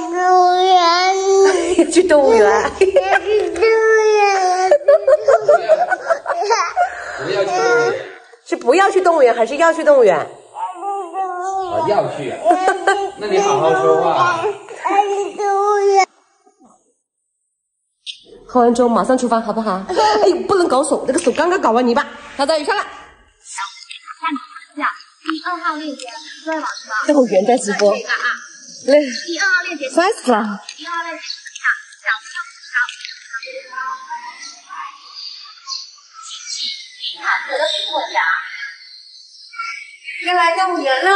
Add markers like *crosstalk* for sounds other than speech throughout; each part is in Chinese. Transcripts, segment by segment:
*laughs* 去动物园。去动物园。不要去动物园。是不要去动物园，还是要去动物园？啊，要去。*laughs* 那你好好说话。去动物园。喝完粥马上出发，好不好？*laughs* 哎呦，不能搞手，那个手刚刚搞完泥巴。小泽宇上来。第二号链接，各位老师们，动物园在直播。这个啊，第二号链接，摔死了。第二号链接上小票高，记忆卡得获奖。要来动物园了。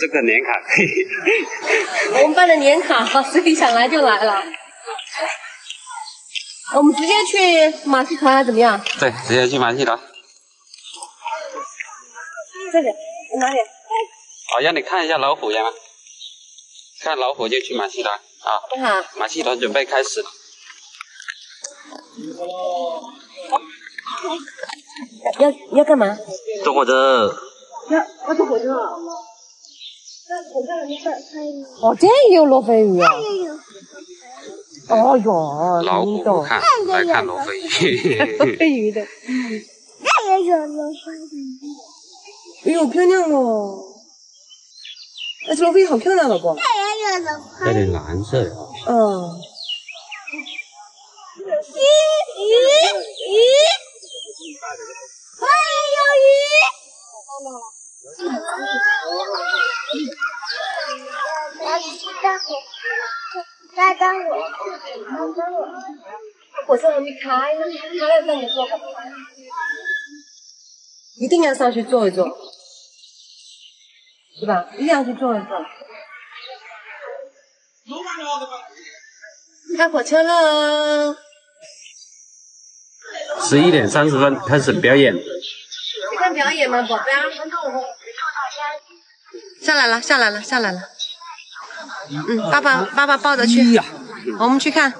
这个年卡可以。我们办的年卡，所以想来就来了。我们直接去马戏团怎么样？对，直接去马戏团。这里哪里？哦，让你看一下老虎，呀？看老虎就去马戏团啊。不好。马戏团准备开始了。要要干嘛？坐火车。要要坐火车。哦，这也有罗非鱼啊！哦哟，老虎不看，来看罗非鱼。*laughs* 罗非鱼的。那也有罗非鱼。哎呦，漂亮哦！而且罗非好漂亮，老公。那也有罗非有点蓝色的。嗯。鱼鱼鱼，我也有鱼。大家伙，火车还没开呢，开了再你坐。一。定要上去坐一。坐，是吧？一定要去坐一坐。开火车喽，十一点三十分开始表演。看表演吗，宝贝？下来了，下来了，下来了。嗯，爸爸，爸爸抱着去。我们去看。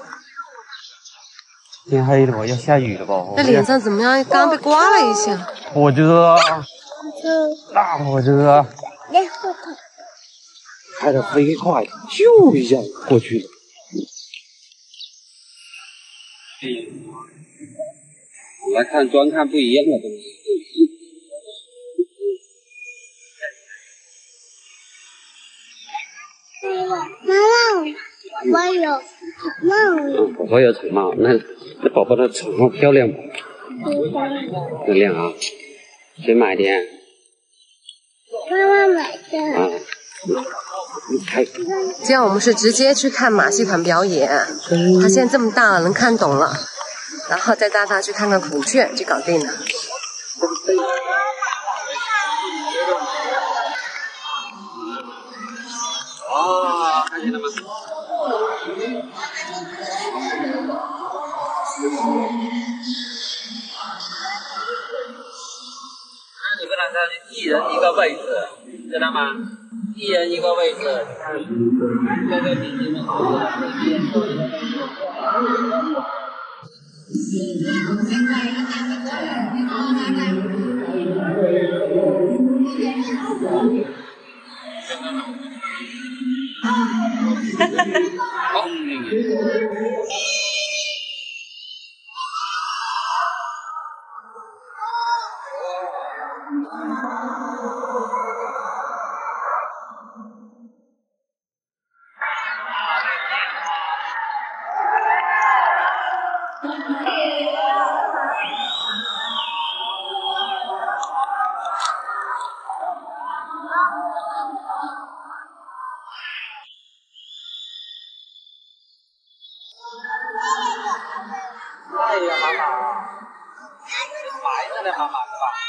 天黑了吧？要下雨了吧？那脸上怎么样？刚被刮了一下。火车，大火车，开的飞快，咻一下过去了。来看，专看不一样的东西。妈妈，我有帽。宝宝有长帽，那那宝宝的长帽漂亮吗？漂亮啊！谁买的？妈妈买的。啊，开。今天我们是直接去看马戏团表演，他现在这么大了，能看懂了，然后再带他去看看孔雀，就搞定了。哦，看见了吗？那你不能看一人一个位置，知道吗？一人一个位置，这个比你们好 *laughs* 哎呀，妈妈，白色的妈妈是吧？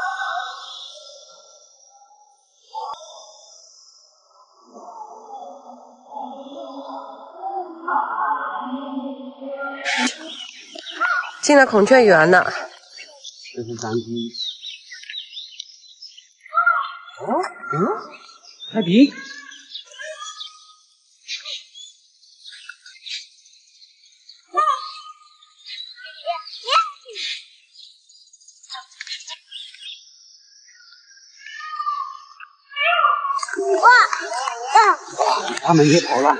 进了孔雀园了，这是张鸡。哦，嗯，泰迪。哇！他们也跑了，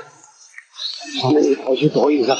他们也跑去躲一个。